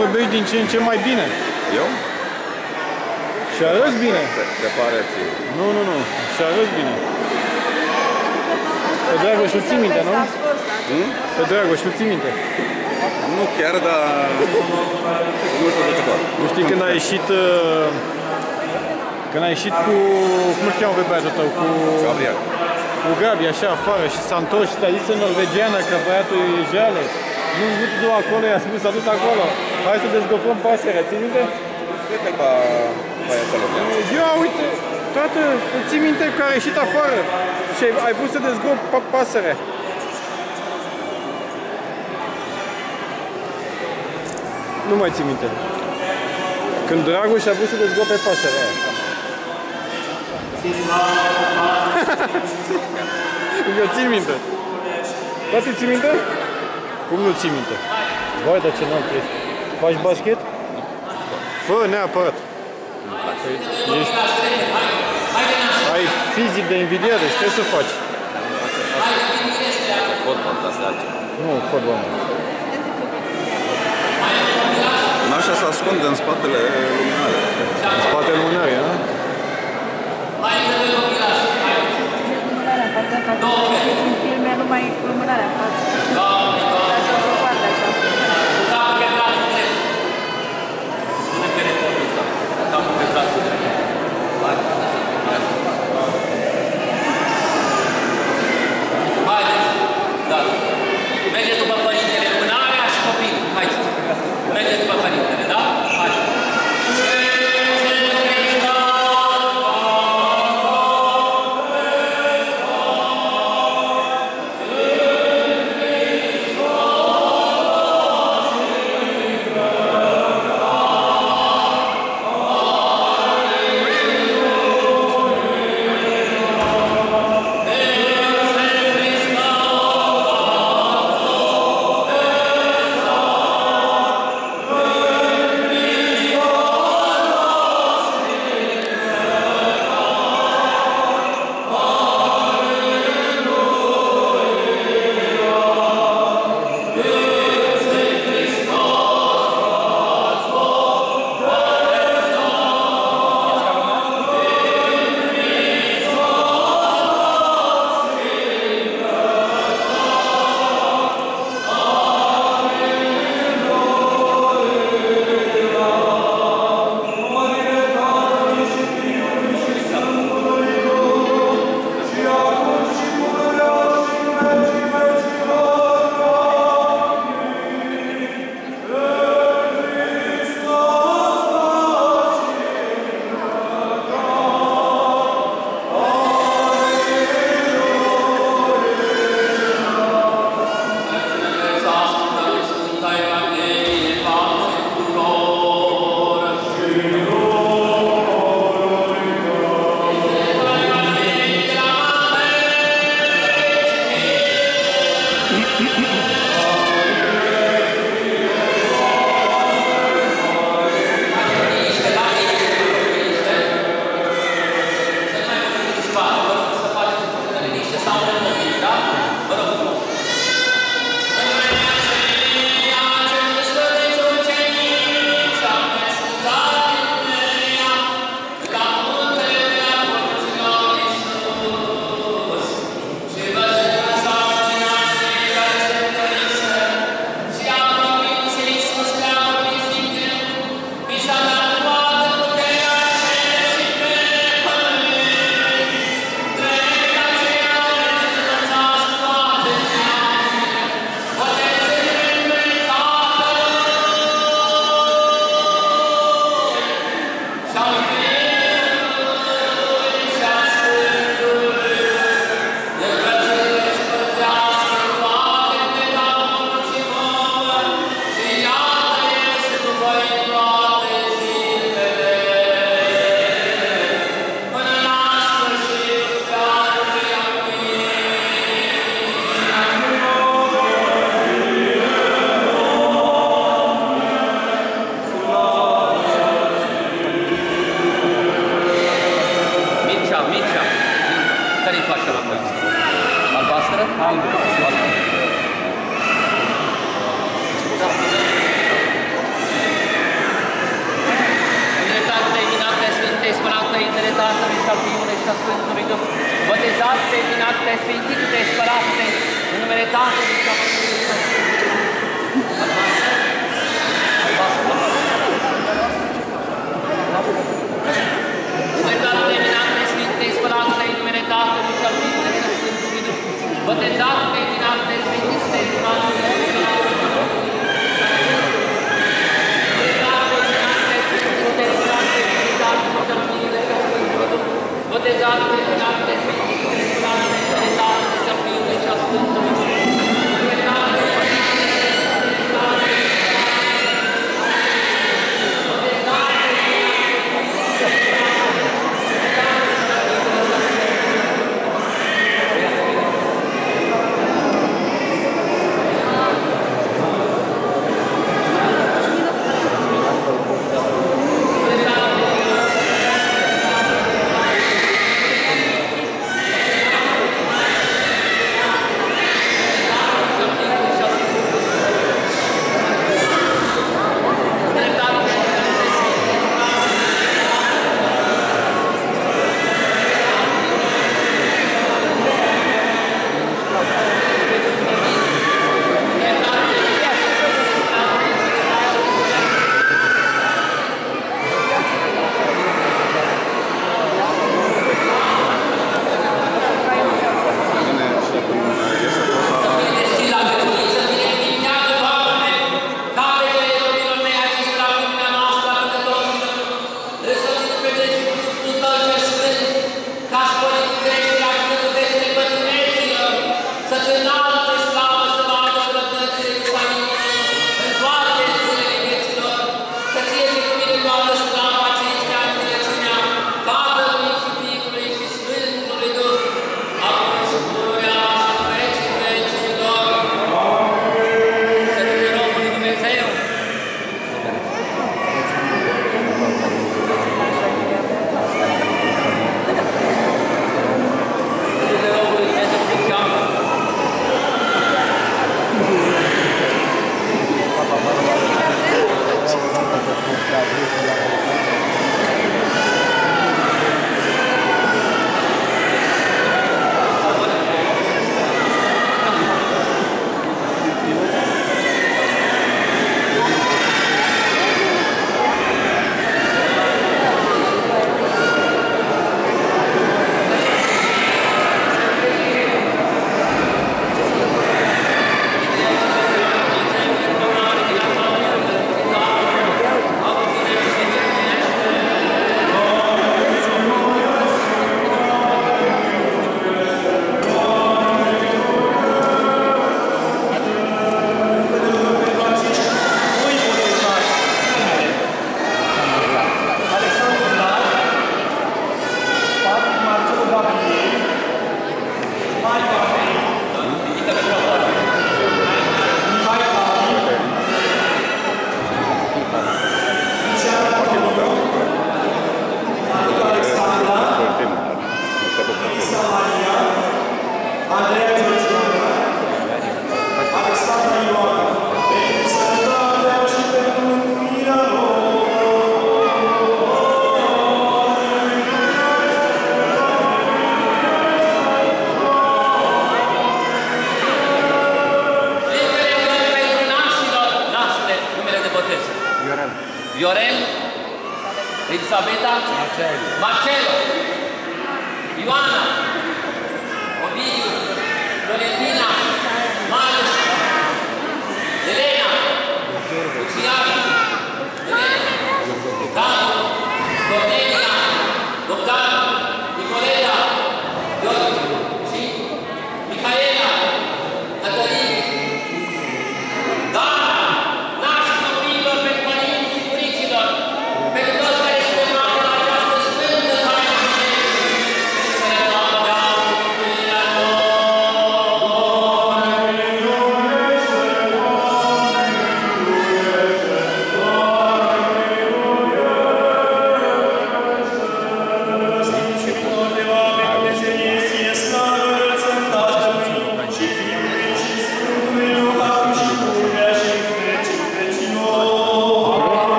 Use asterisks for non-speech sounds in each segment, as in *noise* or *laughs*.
vorbești din ce în ce mai bine. Eu? Și arăți bine. Se, se pare ție. Nu, nu, nu. Și arăți bine. Pe Dragoș nu ții minte, nu? Hmm? Pe Dragoș nu ții minte. Nu chiar, dar... Nu știu de ce doar. Nu știi când a ieșit... uh, Când a ieșit cu... Cum îl cheamă pe băiatul tău? Cu... Gabriel. Cu Gabi, așa, afară și s-a întors și s-a zis în norvegiană că băiatul e jale. Nu nu tu acolo, i-a spus, s-a dus acolo. Hai să dezgropăm pasărea, ții minte? Uite pe, pe aia să Eu, uite, toată, îți ții minte că a ieșit afară și ai, ai vrut să dezgrop pa- pasărea. Nu mai ții minte. Când Dragoș a vrut să dezgrope pasărea aia. *laughs* Eu țin minte. Toate ții minte? Cum nu ții minte? Vai, dar ce înalt ești. Faci basket? Fă neapărat. Ești... Ai fizic de invidiat, deci trebuie să faci. Fotbal, asta e altceva. Nu, fotbal. nu. Nașa se ascunde în spatele luminare. În spatele lunării, a? lumânarea în față, ca să vedeți în filme numai cu lumânarea în față. Da. Mergeți după părintele, lumânarea și copilul. Haideți. Mergeți după părintele, da? aldı. What is up? What is up? Marcelo Marcello. Marcello.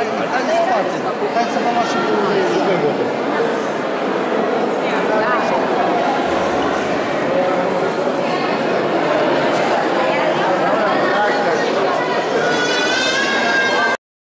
Super! Bine.